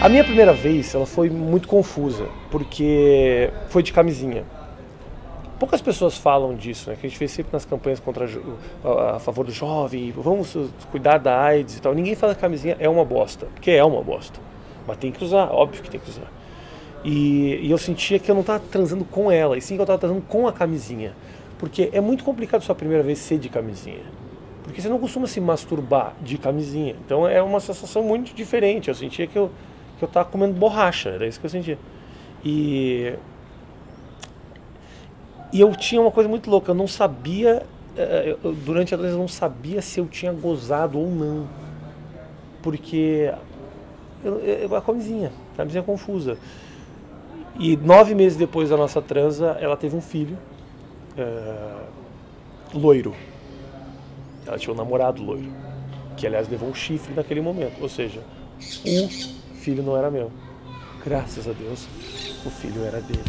A minha primeira vez, ela foi muito confusa, porque foi de camisinha. Poucas pessoas falam disso, né? Que a gente vê sempre nas campanhas contra a, a favor do jovem, vamos cuidar da AIDS e tal. Ninguém fala que camisinha é uma bosta, porque é uma bosta. Mas tem que usar, óbvio que tem que usar. E, e eu sentia que eu não estava transando com ela, e sim que eu estava transando com a camisinha. Porque é muito complicado sua primeira vez ser de camisinha. Porque você não costuma se masturbar de camisinha. Então é uma sensação muito diferente. Eu sentia que eu que eu tava comendo borracha, era isso que eu sentia. E e eu tinha uma coisa muito louca, eu não sabia eh, eu, durante a adolescência eu não sabia se eu tinha gozado ou não. Porque eu, eu, a camisinha, a camisinha confusa. E nove meses depois da nossa transa, ela teve um filho, é, loiro. Ela tinha um namorado loiro, que aliás levou um chifre naquele momento. Ou seja, o filho não era meu. Graças a Deus, o filho era dele.